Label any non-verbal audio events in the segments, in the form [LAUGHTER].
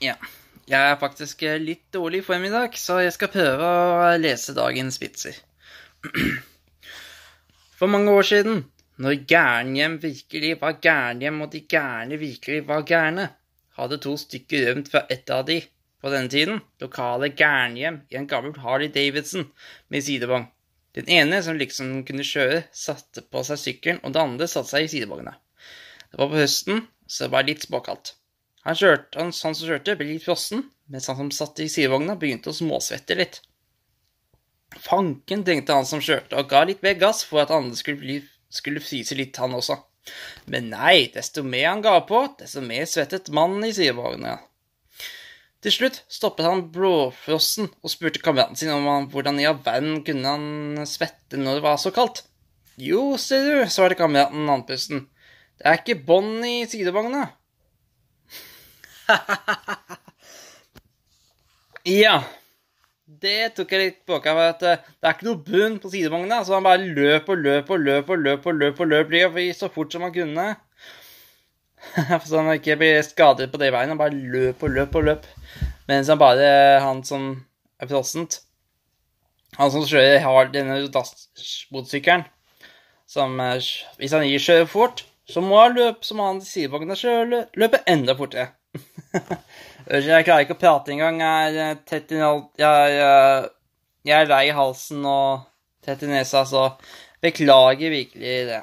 Ja. Jeg er faktisk litt dårlig i form i dag, så jeg skal prøve å lese dagens vitser. [CLEARS THROAT] For mange år siden, når gærenhjem virkelig var gærenhjem, og de gærne virkelig var gærne, hadde to stykker rømt fra et av de, på denne tiden, lokale gærenhjem i en gammel Harley Davidson med sidevogn. Den ene, som liksom kunne kjøre, satte på seg sykkelen, og den andre satte seg i sidevogna. Det var på høsten, så det var litt småkaldt. Han, kjørte, han, han som kjørte, ble litt frossen, mens han som satt i sidevogna, begynte å småsvette litt. Fanken, tenkte han som kjørte, og ga litt mer gass for at andre skulle, bli, skulle fryse litt, han også. Men nei, desto mer han ga på, desto mer svettet mannen i sidevogna. Til slutt stoppet han blåfrossen og spurte kameraten sin om han, hvordan i all verden kunne han svette når det var så kaldt. Jo, ser du, svarte kameraten andpusten. Det er ikke bånd i sidevogna. [LAUGHS] ja. Det tok jeg litt på for at eh, det er ikke noe bunn på sidevogna, så han bare løp og løp og løp og løp og løp og løp, og løp så fort som han kunne. [LAUGHS] så han ikke ble skadet på det veien. Han bare løp og løp og løp. Mens han bare Han som er frossent Han som kjører har denne motorsykkelen som eh, Hvis han ikke kjører fort, så må han løpe som han sidevogna løpe enda fortere. Jeg klarer ikke å prate engang. Jeg er eh, tett i jeg, jeg, er lei i halsen og tett i nesa, så beklager virkelig det.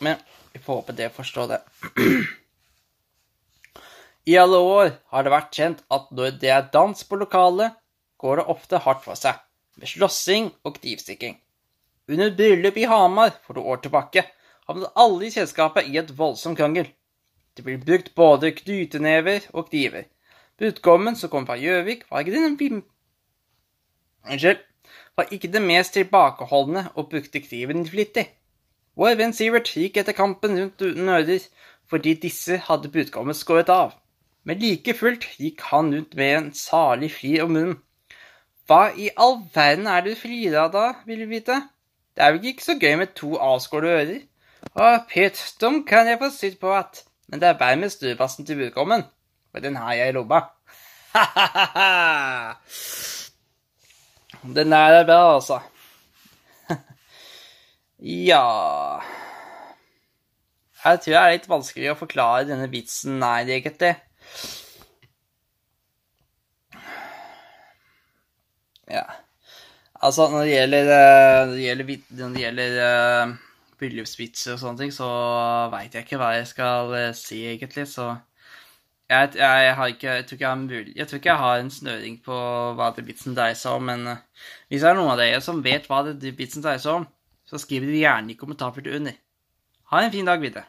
Men vi får håpe det forstår det. I alle år har det vært kjent at når det er dans på lokalet, går det ofte hardt for seg, med slåssing og knivstikking. Under bryllup i Hamar for noen år tilbake havnet alle i selskapet i et voldsom krangel. Det ble brukt både knytenever og kniver. Brudgommen, som kom fra Gjøvik, var ikke den Unnskyld, var ikke det mest tilbakeholdne og brukte kniven flittig. Vår venn Sivert gikk etter kampen rundt ører fordi disse hadde brudgommen skåret av. Men like fullt gikk han rundt med en salig flir om munnen. Hva i all verden er det du flirer av da, vil du vite? Det er vel ikke så gøy med to avskårne ører? Å, pytt, dem kan jeg få sydd på at Men det er bare med stuepassen til brudgommen, for den har jeg i lomma. Ha-ha-ha! [LAUGHS] Den er bra, altså. [LAUGHS] ja Jeg tror det er litt vanskelig å forklare denne vitsen, nei, egentlig. Ja. Altså, når det gjelder, eh, når det gjelder, når det gjelder uh, bryllupsvitser og sånne ting, så veit jeg ikke hva jeg skal uh, si, egentlig. Så jeg, jeg, jeg, ikke Jeg tror mulig, jeg tror ikke jeg har en snøring på hva det vitsen dreier seg om, men uh, hvis det er noen av dere som vet hva det vitsen dreier seg om, så skriv det gjerne i kommentarfeltet under. Ha en fin dag videre.